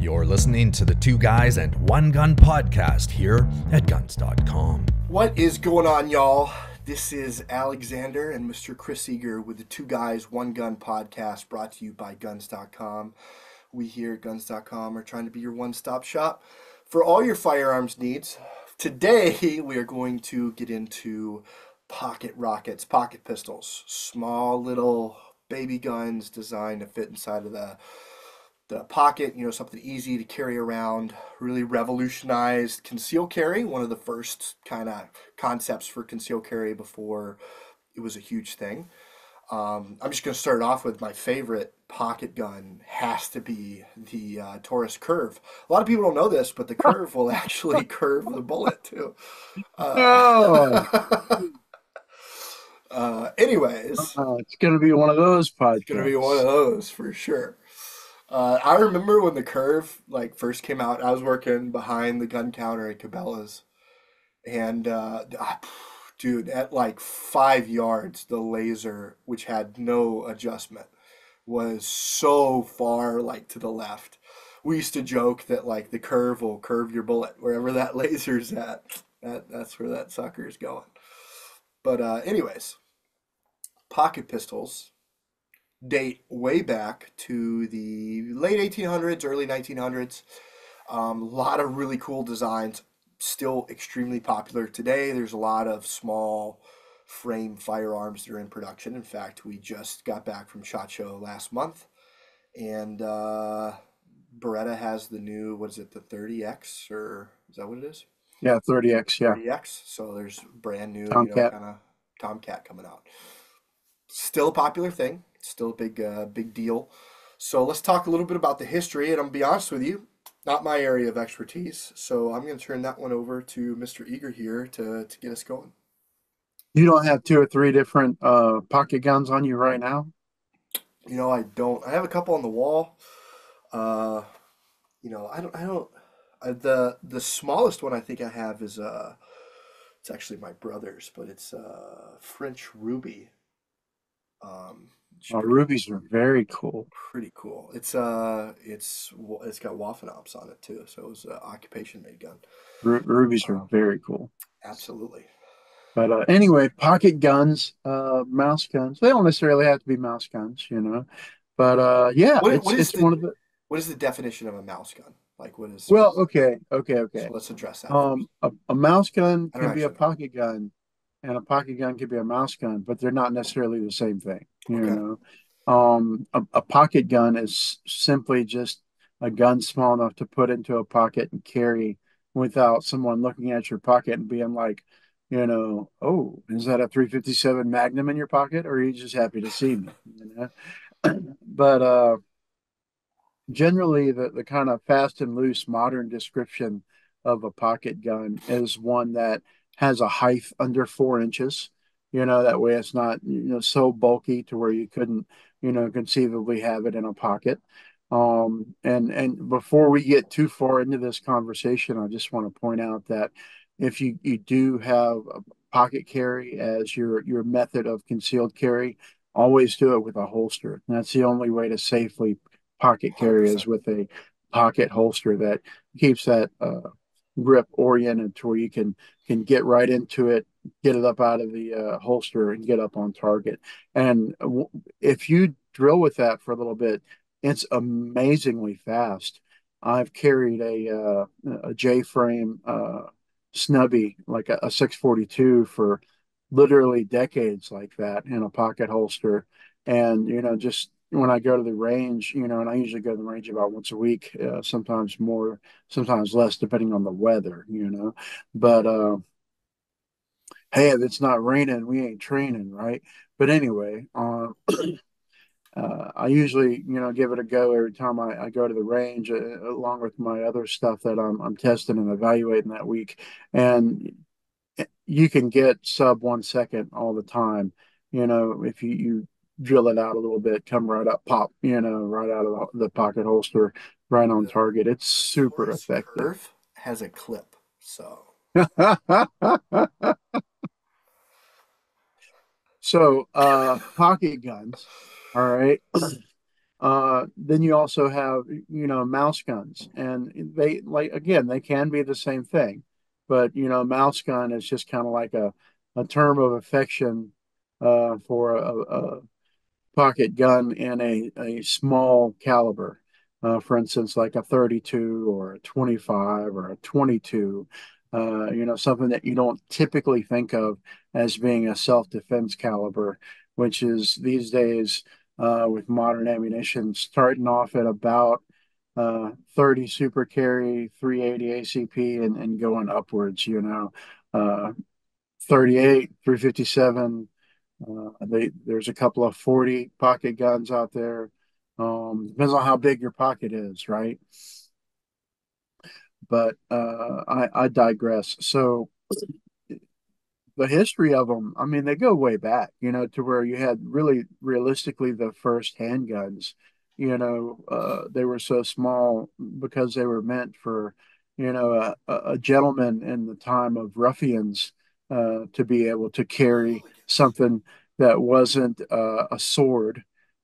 You're listening to the Two Guys and One Gun podcast here at Guns.com. What is going on, y'all? This is Alexander and Mr. Chris Eger with the Two Guys, One Gun podcast brought to you by Guns.com. We here at Guns.com are trying to be your one stop shop for all your firearms needs. Today, we are going to get into pocket rockets, pocket pistols, small little baby guns designed to fit inside of the the pocket, you know, something easy to carry around. Really revolutionized conceal carry, one of the first kind of concepts for conceal carry before it was a huge thing. Um, I'm just going to start off with my favorite pocket gun has to be the uh, Taurus Curve. A lot of people don't know this, but the Curve will actually curve the bullet too. Uh, oh. uh, anyways, uh, it's going to be one of those podcasts. It's going to be one of those for sure. Uh, I remember when the curve like first came out. I was working behind the gun counter at Cabela's, and uh, ah, dude, at like five yards, the laser, which had no adjustment, was so far like to the left. We used to joke that like the curve will curve your bullet wherever that laser's at. That that's where that sucker is going. But uh, anyways, pocket pistols date way back to the late 1800s, early 1900s. A um, lot of really cool designs, still extremely popular today. There's a lot of small frame firearms that are in production. In fact, we just got back from SHOT Show last month, and uh, Beretta has the new, what is it, the 30X, or is that what it is? Yeah, 30X, yeah. 30X. So there's brand new, Tomcat. you know, kind of Tomcat coming out. Still a popular thing still a big uh, big deal. So let's talk a little bit about the history. And I'm gonna be honest with you, not my area of expertise. So I'm gonna turn that one over to Mr. Eger here to to get us going. You don't have two or three different uh, pocket guns on you right now. You know, I don't. I have a couple on the wall. Uh, you know, I don't. I don't. Uh, the the smallest one I think I have is uh, it's actually my brother's, but it's uh French ruby. Um, Oh, rubies are very cool. Pretty cool. It's uh, it's it's got Waffenamt on it too, so it was an occupation made gun. Rubies are um, very cool. Absolutely. But uh, anyway, pocket guns, uh, mouse guns. They don't necessarily have to be mouse guns, you know. But uh, yeah, what, it's, what it's the, one of the. What is the definition of a mouse gun? Like what is? Well, okay, okay, okay. So let's address that. Um, a, a mouse gun can be a pocket gun and a pocket gun can be a mouse gun, but they're not necessarily the same thing. You okay. know, um, a, a, pocket gun is simply just a gun small enough to put into a pocket and carry without someone looking at your pocket and being like, you know, oh, is that a 357 Magnum in your pocket, or are you just happy to see me? You know? but uh, generally, the the kind of fast and loose modern description of a pocket gun is one that has a height under four inches. You know, that way it's not, you know, so bulky to where you couldn't, you know, conceivably have it in a pocket. Um, and and before we get too far into this conversation, I just want to point out that if you you do have a pocket carry as your your method of concealed carry, always do it with a holster. And that's the only way to safely pocket carry 100%. is with a pocket holster that keeps that uh, grip oriented to where you can can get right into it, get it up out of the uh, holster, and get up on target. And w- if you drill with that for a little bit, it's amazingly fast. I've carried a uh, a J frame uh, snubby like a, a 642 for literally decades like that in a pocket holster, and you know just when I go to the range, you know, and I usually go to the range about once a week, uh, sometimes more, sometimes less, depending on the weather, you know. But uh, hey, if it's not raining, we ain't training, right? But anyway, uh, uh, I usually, you know, give it a go every time I, I go to the range, uh, along with my other stuff that I'm, I'm testing and evaluating that week. And you can get sub one second all the time. You know, if you, you drill it out a little bit, come right up, pop, you know, right out of the, pocket holster, right on target. It's super effective. has a clip, so. so, uh, pocket guns. All right. Uh, then you also have, you know, mouse guns, and they like again they can be the same thing, but you know, mouse gun is just kind of like a a term of affection uh, for a, a, pocket gun in a, a small caliber. Uh, for instance, like a 32 or a 25 or a 22, uh, you know, something that you don't typically think of as being a self defense caliber, which is these days uh, with modern ammunition, starting off at about uh, 30 super carry, 380 ACP, and, and going upwards, you know, uh, 38, 357. Uh, they, there's a couple of 40 pocket guns out there. Um, depends on how big your pocket is, right? But uh, I, I digress. So the history of them, I mean, they go way back, you know, to where you had really realistically the first handguns. You know, uh, they were so small because they were meant for, you know, a, a gentleman in the time of ruffians uh, to be able to carry something that wasn't uh, a sword.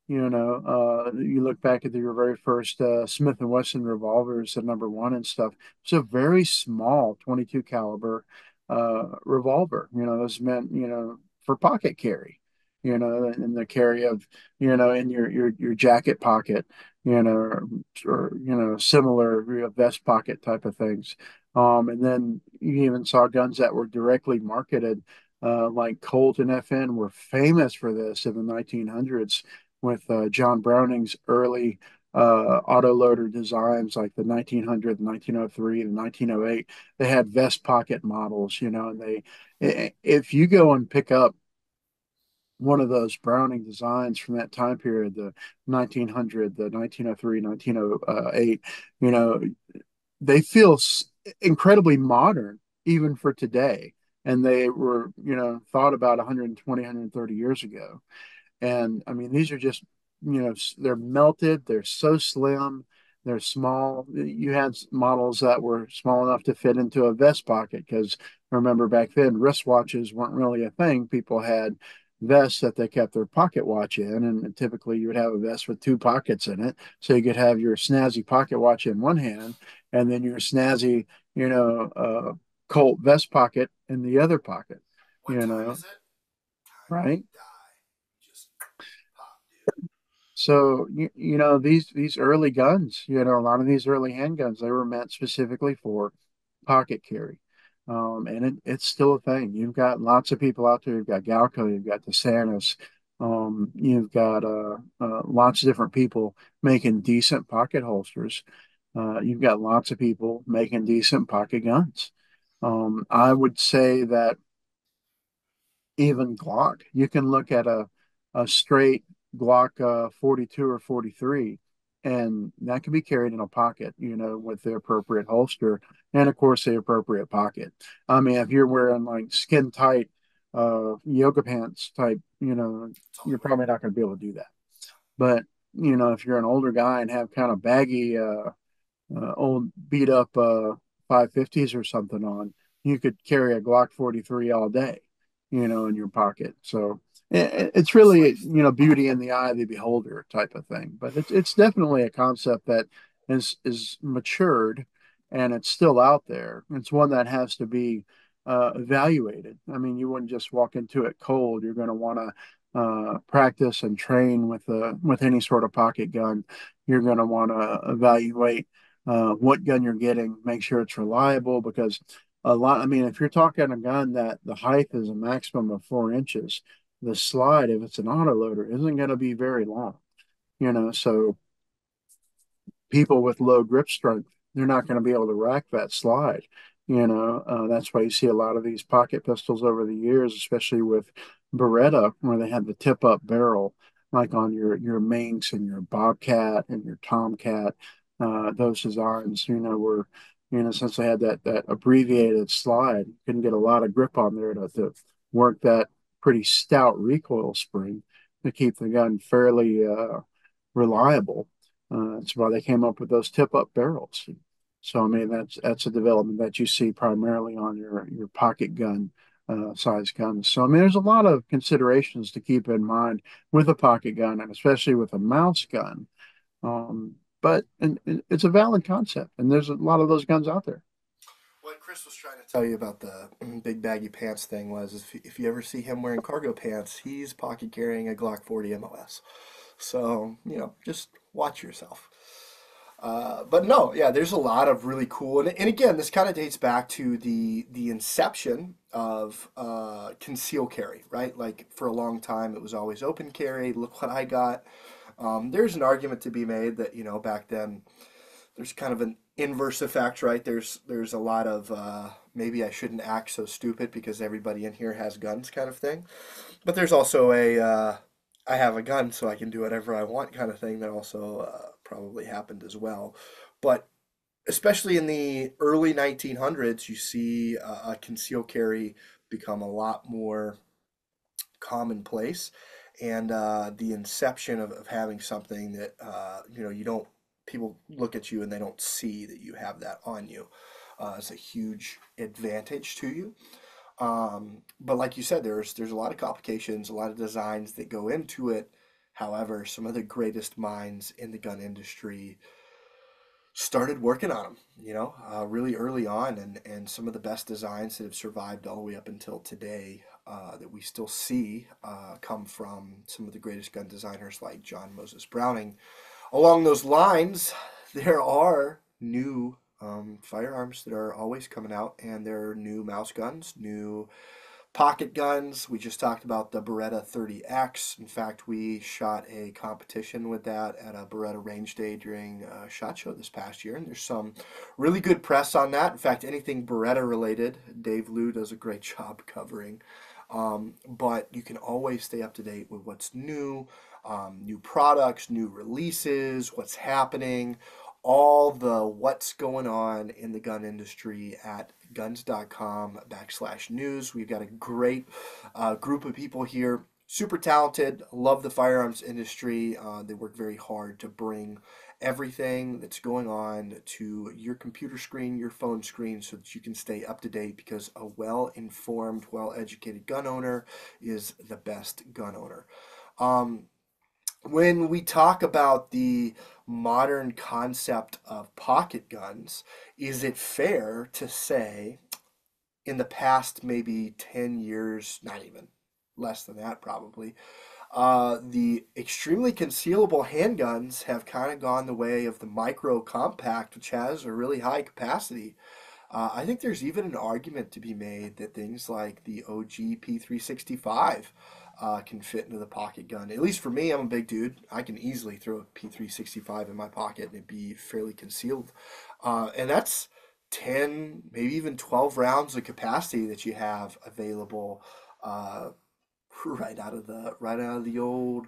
You know, uh, you look back at your very first uh, Smith and Wesson revolvers, the number one and stuff. It's a very small 22 caliber uh, revolver. You know, those meant you know for pocket carry. You know, in the carry of you know in your your your jacket pocket. You know, or, or you know similar vest pocket type of things. Um, and then you even saw guns that were directly marketed, uh, like Colt and FN were famous for this in the 1900s with uh, John Browning's early uh, autoloader designs like the 1900, the 1903, the 1908. They had vest pocket models, you know, and they, if you go and pick up one of those Browning designs from that time period, the 1900, the 1903, 1908, you know, they feel incredibly modern even for today. And they were, you know, thought about 120, 130 years ago. And I mean, these are just you know they're melted they're so slim they're small you had models that were small enough to fit into a vest pocket because remember back then wristwatches weren't really a thing people had vests that they kept their pocket watch in and typically you would have a vest with two pockets in it so you could have your snazzy pocket watch in one hand and then your snazzy you know uh, colt vest pocket in the other pocket what you know right so you, you know these these early guns, you know, a lot of these early handguns, they were meant specifically for pocket carry. Um, and it, it's still a thing. You've got lots of people out there. You've got Galco, you've got DeSantis, um, you've got uh, uh, lots of different people making decent pocket holsters. Uh, you've got lots of people making decent pocket guns. Um, I would say that even Glock, you can look at a a straight Glock uh, 42 or 43, and that can be carried in a pocket, you know, with the appropriate holster and, of course, the appropriate pocket. I mean, if you're wearing like skin tight uh, yoga pants type, you know, you're probably not going to be able to do that. But you know, if you're an older guy and have kind of baggy, uh, uh, old beat up uh, 550s or something on, you could carry a Glock 43 all day, you know, in your pocket. So it's really you know beauty in the eye of the beholder type of thing. But it's, it's definitely a concept that is is matured and it's still out there. It's one that has to be uh, evaluated. I mean you wouldn't just walk into it cold. You're going to want to uh, practice and train with a uh, with any sort of pocket gun. You're going to want to evaluate uh, what gun you're getting make sure it's reliable because a lot i mean if you're talking a gun that the height is a maximum of four inches the slide, if it's an autoloader, isn't going to be very long. You know, so people with low grip strength, they're not going to be able to rack that slide. You know, uh, that's why you see a lot of these pocket pistols over the years, especially with Beretta, where they had the tip up barrel, like on your your Minx and your Bobcat and your Tomcat. Uh, those designs, you know, were you know since they had that that abbreviated slide, couldn't get a lot of grip on there to, to work that pretty stout recoil spring to keep the gun fairly uh, reliable. Uh, that's why they came up with those tip-up barrels. So I mean that's that's a development that you see primarily on your your pocket gun uh, size guns. So I mean there's a lot of considerations to keep in mind with a pocket gun and especially with a mouse gun. Um, but and, and it's a valid concept, and there's a lot of those guns out there. What Chris was trying to tell you about the big baggy pants thing was if, if you ever see him wearing cargo pants, he's pocket carrying a Glock 40 MOS. So, you know, just watch yourself. Uh, but no, yeah, there's a lot of really cool, and, and again, this kind of dates back to the the inception of uh, conceal carry, right? Like for a long time, it was always open carry. Look what I got. Um, there's an argument to be made that you know back then, there's kind of an inverse effect, right? There's there's a lot of uh, maybe I shouldn't act so stupid because everybody in here has guns, kind of thing. But there's also a uh, I have a gun, so I can do whatever I want, kind of thing that also uh, probably happened as well. But especially in the early 1900s, you see a concealed carry become a lot more commonplace, and uh, the inception of, of having something that uh, you know you don't people look at you and they don't see that you have that on you uh, is a huge advantage to you. Um, but like you said, there's there's a lot of complications, a lot of designs that go into it However, some of the greatest minds in the gun industry started working on them, you know, uh, really early on, and and some of the best designs that have survived all the way up until today uh, that we still see uh, come from some of the greatest gun designers like John Moses Browning. Along those lines, there are new um, firearms that are always coming out, and there are new mouse guns, new Pocket guns, we just talked about the Beretta 30X. In fact, we shot a competition with that at a Beretta range day during a SHOT Show this past year, and there's some really good press on that. In fact, anything Beretta related, Dave Liu does a great job covering. Um, but you can always stay up to date with what's new, um, new products, new releases, what's happening, all the what's going on in the gun industry at guns.com backslash news. We've got a great uh, group of people here, super talented, love the firearms industry. Uh, they work very hard to bring everything that's going on to your computer screen, your phone screen, so that you can stay up to date because a well informed, well educated gun owner is the best gun owner. Um, when we talk about the modern concept of pocket guns, is it fair to say in the past maybe 10 years, not even less than that probably, uh, the extremely concealable handguns have kind of gone the way of the micro compact, which has a really high capacity. Uh, I think there's even an argument to be made that things like the OG P365 uh, can fit into the pocket gun. At least for me, I'm a big dude. I can easily throw a P365 in my pocket and it'd be fairly concealed. Uh, and that's 10, maybe even 12 rounds of capacity that you have available uh, right out of the right out of the old.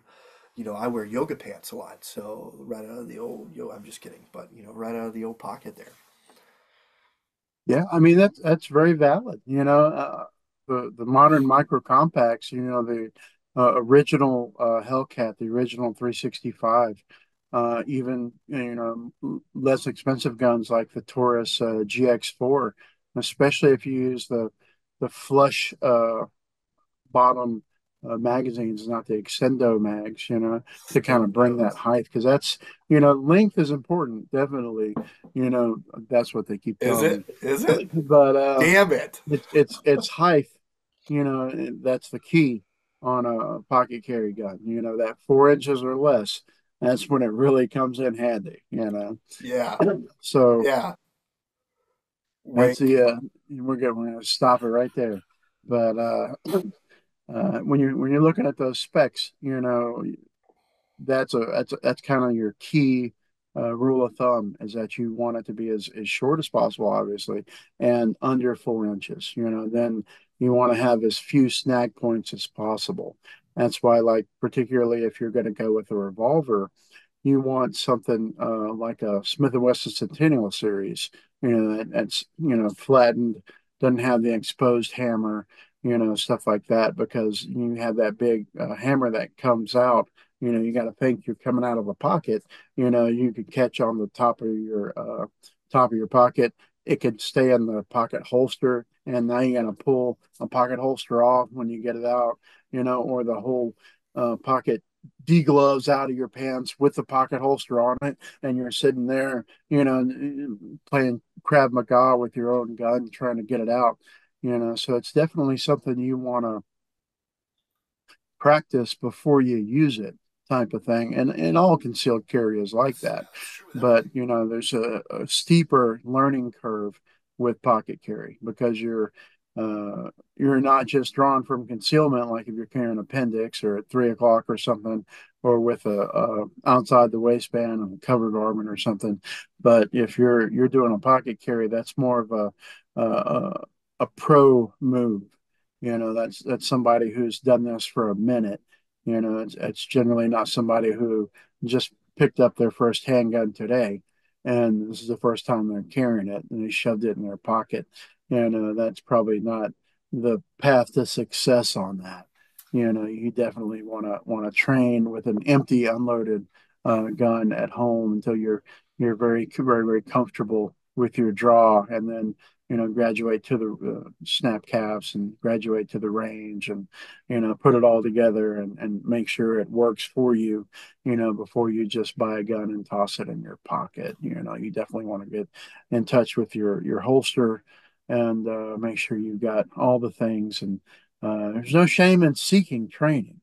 You know, I wear yoga pants a lot, so right out of the old. Yo, I'm just kidding, but you know, right out of the old pocket there. Yeah, I mean that's that's very valid. You know, uh, the the modern micro compacts, you know, the uh, original uh, Hellcat, the original 365, uh, even you know less expensive guns like the Taurus uh, GX4, especially if you use the the flush uh, bottom uh, magazines, not the extendo mags, you know, to kind of bring that height because that's you know length is important, definitely. You know, that's what they keep. Is it? Me. Is it? But uh, damn it, it it's it's height you know, that's the key on a pocket carry gun. You know, that four inches or less, that's when it really comes in handy. You know. Yeah. So yeah. That's the uh, we're going we're gonna stop it right there. But uh, uh, when you when you're looking at those specs, you know, that's a that's a, that's kind of your key uh, rule of thumb is that you want it to be as, as short as possible, obviously, and under four inches. You know, then you want to have as few snag points as possible. That's why, like, particularly if you're going to go with a revolver, you want something uh, like a Smith and Wesson Centennial series. You know, that, that's you know flattened, doesn't have the exposed hammer, you know, stuff like that, because you have that big uh, hammer that comes out. You know, you got to think you're coming out of a pocket. You know, you could catch on the top of your uh, top of your pocket. It could stay in the pocket holster and now you got to pull a pocket holster off when you get it out, you know, or the whole uh, pocket degloves out of your pants with the pocket holster on it, and you're sitting there, you know, playing Krav Maga with your own gun, trying to get it out, you know. So it's definitely something you want to practice before you use it type of thing and and all concealed carry is like that but you know there's a, a steeper learning curve with pocket carry because you're uh, you're not just drawn from concealment like if you're carrying appendix or at three o'clock or something or with a, a outside the waistband and a cover garment or something but if you're you're doing a pocket carry that's more of a a, a pro move. You know that's that's somebody who's done this for a minute. You know it's, it's generally not somebody who just picked up their first handgun today and this is the first time they're carrying it and they shoved it in their pocket. And uh, that's probably not the path to success on that. You know you definitely want to want to train with an empty unloaded uh, gun at home until you're you're very very very comfortable with your draw and then you know, graduate to the uh, snap caps and graduate to the range and, you know, put it all together and, and make sure it works for you, you know, before you just buy a gun and toss it in your pocket. You know, you definitely want to get in touch with your, your holster and uh, make sure you've got all the things. And uh, there's no shame in seeking training.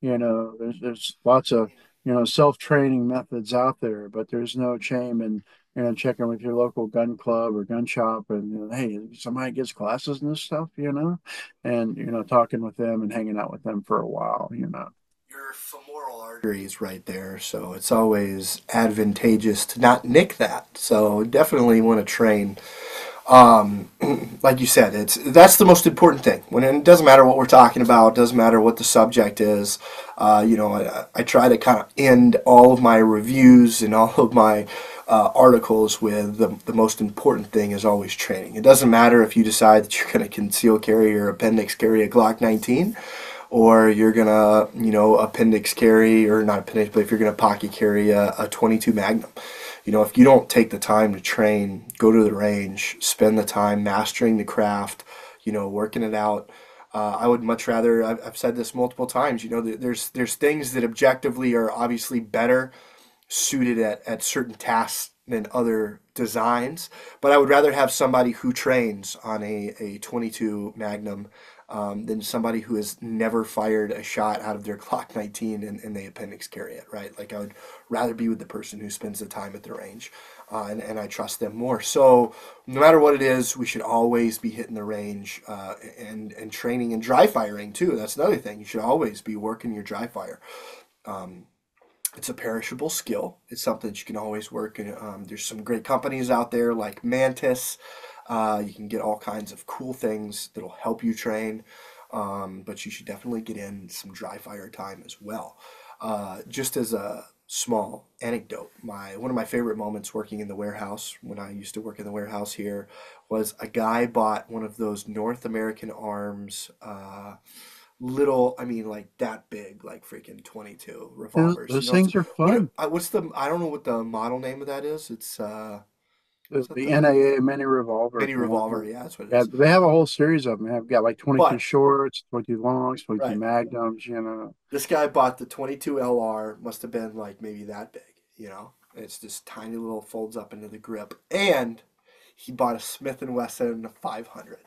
You know, there's, there's lots of, you know, self training methods out there, but there's no shame in, you know, checking with your local gun club or gun shop and, you know, hey, somebody gets classes and this stuff, you know, and, you know, talking with them and hanging out with them for a while, you know. Your femoral artery is right there, so it's always advantageous to not nick that. So definitely want to train um, like you said, it's that's the most important thing. When it doesn't matter what we're talking about, doesn't matter what the subject is. Uh, you know, I, I, try to kind of end all of my reviews and all of my uh, articles with the, the most important thing is always training. It doesn't matter if you decide that you're going to conceal carry or appendix carry a Glock 19 or you're gonna, you know, appendix carry or not appendix, but if you're gonna pocket carry a, a 22 Magnum you know, if you don't take the time to train, go to the range, spend the time mastering the craft, you know, working it out. Uh, I would much rather. I've, I've, said this multiple times. You know, there's there's things that objectively are obviously better suited at, at certain tasks than other designs, but I would rather have somebody who trains on a, a 22 Magnum um, than somebody who has never fired a shot out of their Glock 19 and, and they appendix carry it, right? Like I would rather be with the person who spends the time at the range uh, and, and I trust them more. So no matter what it is, we should always be hitting the range uh, and, and training and dry firing too. That's another thing. You should always be working your dry fire. Um, it's a perishable skill. It's something that you can always work. Um, there's some great companies out there like Mantis. Uh, you can get all kinds of cool things that'll help you train, um, but you should definitely get in some dry fire time as well. Uh, just as a small anecdote, my one of my favorite moments working in the warehouse when I used to work in the warehouse here was a guy bought one of those North American Arms. Uh, little i mean like that big like freaking 22 revolvers those, you know, things are fun what, what's the i don't know what the model name of that is it's uh the, the NAA mini revolver. Mini revolver, yeah, that's what it yeah, is. They have a whole series of them. They've got like 22 but, shorts, 22 longs, 22 right. magnums, you know. This guy bought the 22 LR, must have been like maybe that big, you know. It's this tiny little folds up into the grip. And he bought a Smith & Wesson 500.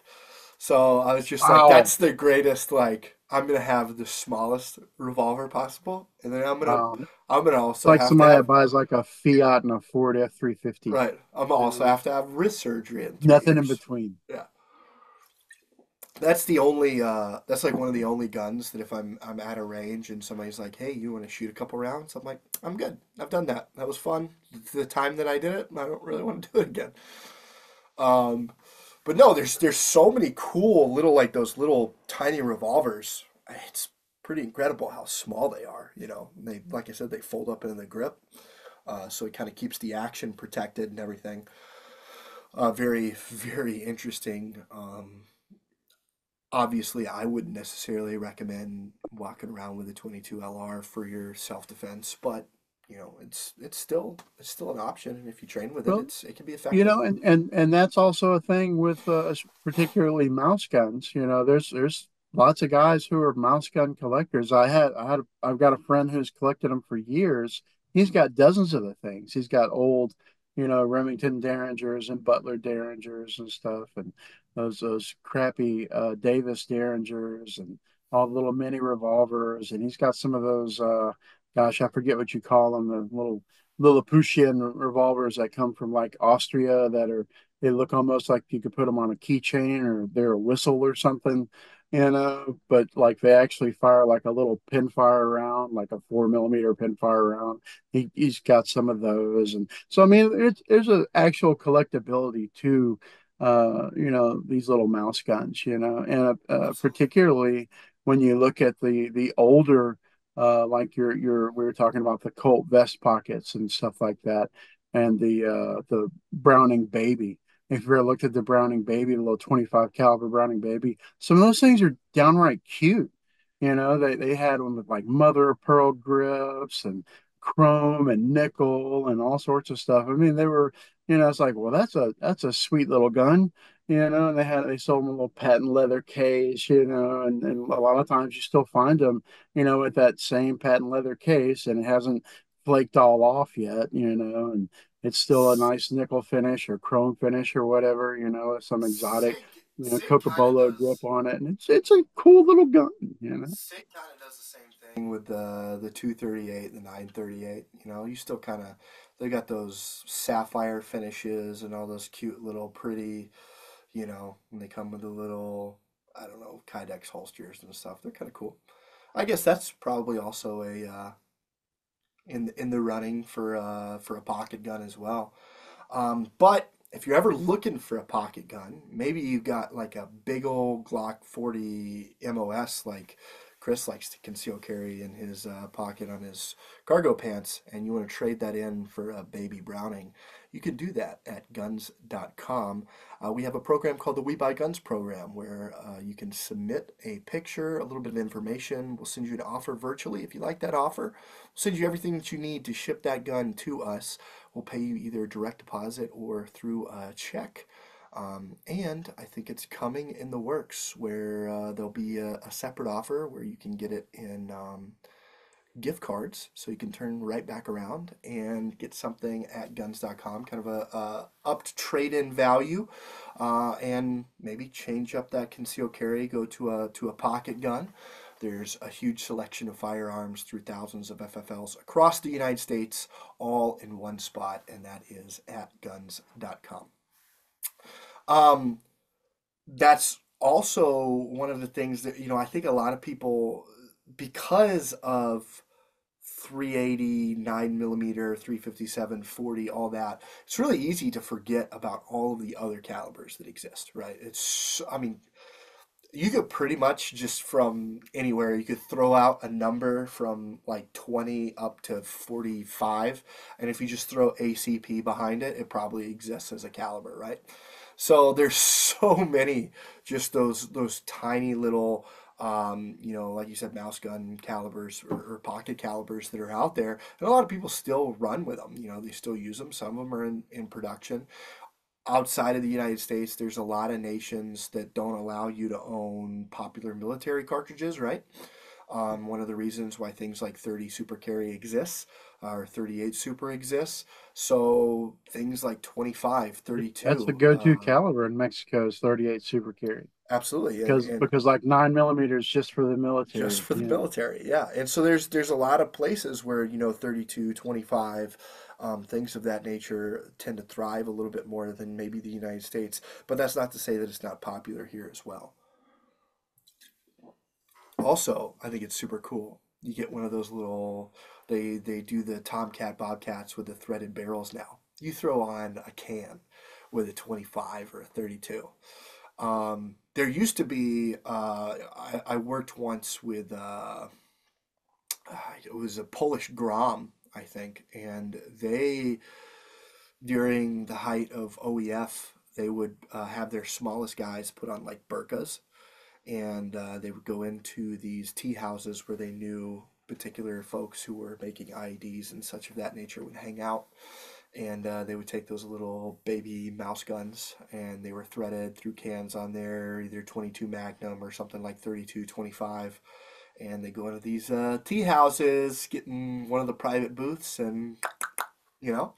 So I was just like, that's the greatest, like, I'm gonna have the smallest revolver possible, and then I'm gonna um, I'm gonna also like somebody have, that buys like a Fiat and a Ford F three fifty. Right. I'm also have to have wrist surgery. In Nothing years. in between. Yeah. That's the only. Uh, that's like one of the only guns that if I'm I'm at a range and somebody's like, "Hey, you want to shoot a couple rounds?" I'm like, "I'm good. I've done that. That was fun. The time that I did it, I don't really want to do it again." Um, but no, there's there's so many cool little like those little tiny revolvers. It's pretty incredible how small they are. You know, they like I said, they fold up in the grip, uh, so it kind of keeps the action protected and everything. Uh, very very interesting. Um, obviously, I wouldn't necessarily recommend walking around with a 22 LR for your self defense, but you know it's it's still it's still an option and if you train with well, it it's it can be effective you know and and and that's also a thing with uh, particularly mouse guns you know there's there's lots of guys who are mouse gun collectors. I had I had I've got a friend who's collected them for years. He's got dozens of the things. He's got old, you know, Remington Derringers and Butler Derringers and stuff, and those those crappy uh, Davis Derringers and all the little mini revolvers. And he's got some of those. Uh, gosh, I forget what you call them. The little Lilliputian revolvers that come from like Austria that are they look almost like you could put them on a keychain or they're a whistle or something you know, but like they actually fire like a little pin fire round, like a four millimeter pin fire round. He, he's got some of those. And so, I mean, it's, there's an actual collectability to, uh, you know, these little mouse guns, you know, and uh, particularly when you look at the, the older, uh, like your, your, we were talking about the Colt vest pockets and stuff like that. And the, uh, the Browning baby, if you ever looked at the Browning Baby, the little 25 caliber Browning Baby, some of those things are downright cute. You know, they, they had them with like mother of pearl grips and chrome and nickel and all sorts of stuff. I mean, they were, you know, it's like, well, that's a that's a sweet little gun, you know. And they had they sold them a little patent leather case, you know, and, and a lot of times you still find them, you know, with that same patent leather case, and it hasn't flaked all off yet, you know, and it's still a nice nickel finish or chrome finish or whatever, you know, some exotic, you know, Coca Cocobolo grip on it, and it's it's a cool little gun, you know. Sig kind of does the same thing with the the 238, the 938. You know, you still kind of they got those sapphire finishes and all those cute little pretty, you know, and they come with a little I don't know Kydex holsters and stuff. They're kind of cool. I guess that's probably also a uh, in in the running for uh, for a pocket gun as well. Um, but if you're ever looking for a pocket gun, maybe you've got like a big old Glock 40 MOS like Chris likes to conceal carry in his uh, pocket on his cargo pants, and you want to trade that in for a baby Browning, you can do that at guns.com. Uh, we have a program called the We Buy Guns program where uh, you can submit a picture, a little bit of information. We'll send you an offer virtually. If you like that offer, we'll send you everything that you need to ship that gun to us. We'll pay you either direct deposit or through a check. Um, and I think it's coming in the works where uh, there'll be a, a, separate offer where you can get it in um, gift cards so you can turn right back around and get something at guns.com, kind of a, a trade in value uh, and maybe change up that concealed carry, go to a, to a pocket gun. There's a huge selection of firearms through thousands of FFLs across the United States, all in one spot, and that is at guns.com. Um, that's also one of the things that you know I think a lot of people because of 380 9 millimeter 357 40 all that it's really easy to forget about all of the other calibers that exist right? It's i mean you could pretty much just from anywhere you could throw out a number from like 20 up to 45 and if you just throw acp behind it it probably exists as a caliber right? So there's so many just those those tiny little um, you know, like you said, mouse gun calibers or, or, pocket calibers that are out there, and a lot of people still run with them. You know, they still use them. Some of them are in, in production. Outside of the United States, there's a lot of nations that don't allow you to own popular military cartridges, right? Um, one of the reasons why things like 30 Super Carry exists or 38 Super exists. So things like 25, 32. That's the go-to uh, caliber in Mexico is 38 Super Carry. Absolutely, because and, and because like nine millimeters just for the military, just for the military, yeah. And so there's there's a lot of places where you know 32, 25, um, things of that nature tend to thrive a little bit more than maybe the United States. But that's not to say that it's not popular here as well. Also, I think it's super cool. You get one of those little they they do the Tomcat Bobcats with the threaded barrels now. You throw on a can with a 25 or a 32 um, there used to be, uh, I, I, worked once with, uh, it was a Polish Grom, I think, and they, during the height of OEF, they would uh, have their smallest guys put on like burkas, and uh, they would go into these tea houses where they knew particular folks who were making IEDs and such of that nature would hang out and uh, they would take those little baby mouse guns and they were threaded through cans on there either 22 magnum or something like 32 25 and they go into these uh, tea houses getting one of the private booths and you know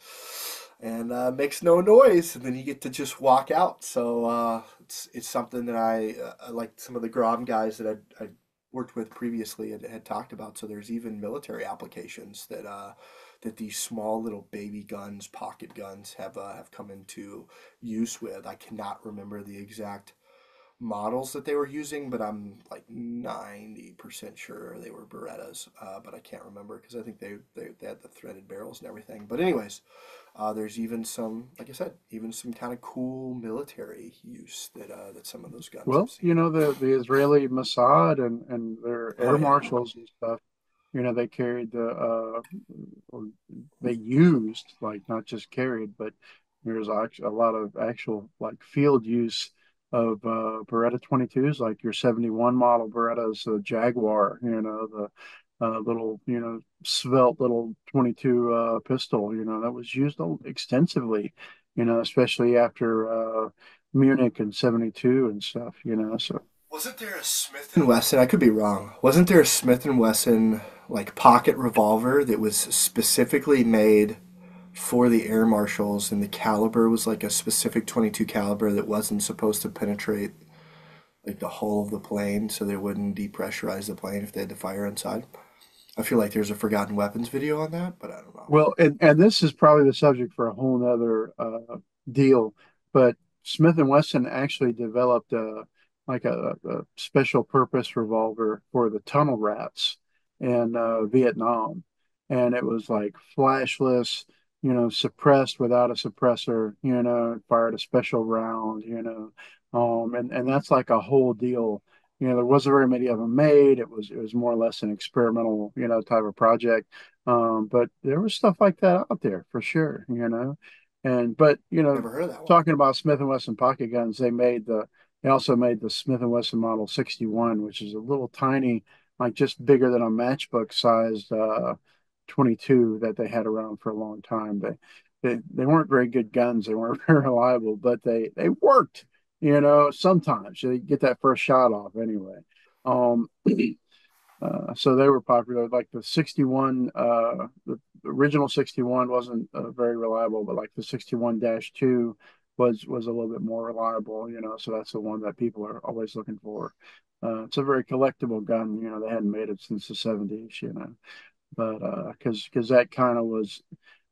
and uh, makes no noise and then you get to just walk out. So uh, it's, it's something that i uh, like some of the grom guys that i, worked with previously had, had talked about. So there's even military applications that uh, that these small little baby guns, pocket guns, have uh, have come into use with. I cannot remember the exact models that they were using, but I'm like 90% sure they were Berettas, uh, but I can't remember because I think they, they, they, had the threaded barrels and everything. But anyways, uh, there's even some, like I said, even some kind of cool military use that uh, that some of those guns. Well, you know the the Israeli Mossad and and their air oh, yeah. marshals and stuff you know they carried the uh or they used like not just carried but there's a lot of actual like field use of uh beretta 22s like your 71 model beretta's jaguar you know the uh, little you know svelte little 22 uh pistol you know that was used extensively you know especially after uh munich and 72 and stuff you know so wasn't there a Smith and Wesson? I could be wrong. Wasn't there a Smith and Wesson like pocket revolver that was specifically made for the air marshals, and the caliber was like a specific 22 caliber that wasn't supposed to penetrate like the hull of the plane, so they wouldn't depressurize the plane if they had to fire inside. I feel like there's a forgotten weapons video on that, but I don't know. Well, and, and this is probably the subject for a whole other uh, deal. But Smith and Wesson actually developed a like a, a special purpose revolver for the tunnel rats in uh, Vietnam, and it was like flashless, you know, suppressed without a suppressor, you know, fired a special round, you know, um, and and that's like a whole deal. You know, there wasn't very many of them made. It was it was more or less an experimental, you know, type of project. Um, but there was stuff like that out there for sure, you know. And but you know, talking about Smith and Wesson pocket guns, they made the they also made the Smith and Wesson Model 61, which is a little tiny, like just bigger than a matchbook sized uh, 22 that they had around for a long time. They, they they weren't very good guns. They weren't very reliable, but they they worked. You know, sometimes you get that first shot off anyway. Um, uh, so they were popular. Like the 61, uh, the original 61 wasn't uh, very reliable, but like the 61 2 was was a little bit more reliable, you know. So that's the one that people are always looking for. Uh, it's a very collectible gun, you know. They hadn't made it since the '70s, you know, but because uh, because that kind of was,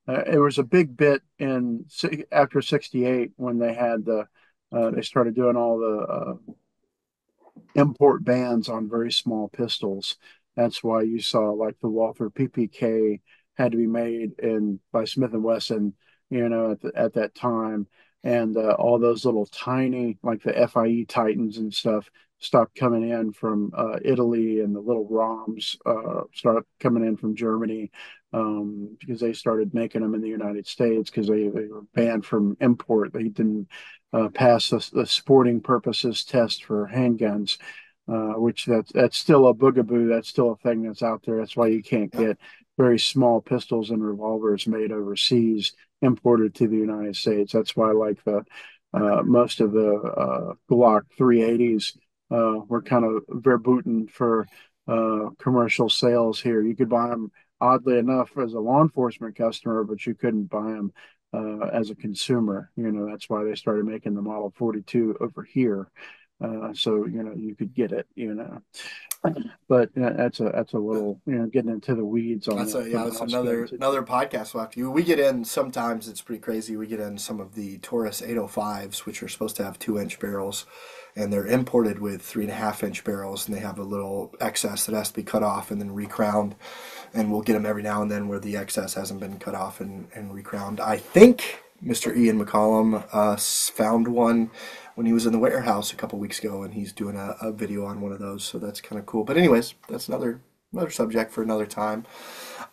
uh, it was a big bit in after '68 when they had the uh, they started doing all the uh, import bans on very small pistols. That's why you saw like the Walther PPK had to be made in by Smith and Wesson, you know, at the, at that time and uh, all those little tiny like the FIE Titans and stuff stopped coming in from uh, Italy and the little Röhms uh, started coming in from Germany um, because they started making them in the United States because they, they were banned from import. They didn't uh, pass the, the, sporting purposes test for handguns. Uh, which that's that's still a boogaboo. That's still a thing that's out there. That's why you can't get very small pistols and revolvers made overseas imported to the United States. That's why, like the uh, most of the uh, Glock 380s uh, were kind of verboten for uh, commercial sales here. You could buy them, oddly enough, as a law enforcement customer, but you couldn't buy them uh, as a consumer. You know, that's why they started making the Model 42 over here. Uh, so you know you could get it, you know. But you know, that's a that's a little you know getting into the weeds on. That's a, yeah, that's another another podcast we'll have to. We get in sometimes. It's pretty crazy. We get in some of the Taurus 805s, which are supposed to have two inch barrels, and they're imported with three and a half inch barrels, and they have a little excess that has to be cut off and then recrowned. And we'll get them every now and then where the excess hasn't been cut off and, and recrowned. I think Mr. Ian McCollum uh, found one when he was in the warehouse a couple weeks ago, and he's doing a, a video on one of those. So that's kind of cool. But anyways, that's another another subject for another time.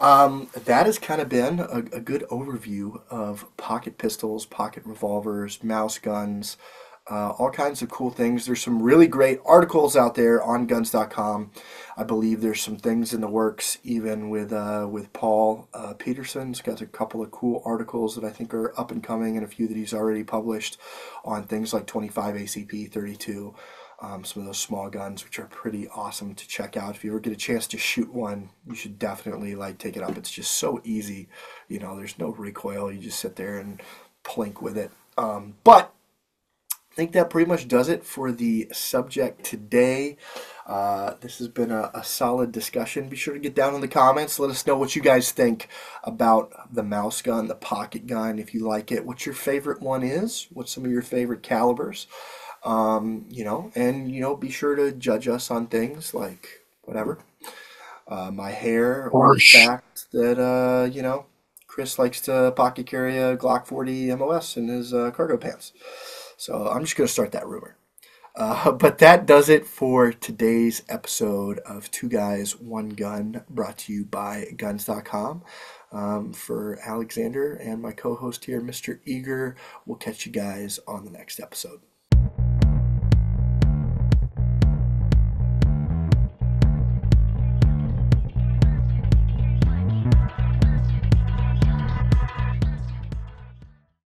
Um, that has kind of been a, a, good overview of pocket pistols, pocket revolvers, mouse guns, uh, all kinds of cool things. There's some really great articles out there on guns.com. I believe there's some things in the works, even with uh, with Paul uh, Peterson's got a couple of cool articles that I think are up and coming, and a few that he's already published on things like 25 ACP 32. Um, some of those small guns, which are pretty awesome to check out. If you ever get a chance to shoot one, you should definitely like take it up. It's just so easy. You know, there's no recoil. You just sit there and plink with it. Um, but think that pretty much does it for the subject today. Uh, this has been a, a, solid discussion. Be sure to get down in the comments. Let us know what you guys think about the mouse gun, the pocket gun, if you like it. What your favorite one is. What's some of your favorite calibers. Um, you know, and, you know, be sure to judge us on things like whatever. Uh, my hair or the fact that, uh, you know, Chris likes to pocket carry a Glock 40 MOS in his uh, cargo pants. So I'm just going to start that rumor. Uh, but that does it for today's episode of Two Guys, One Gun, brought to you by Guns.com. Um, for Alexander and my co host here, Mr. Eger, we'll catch you guys on the next episode.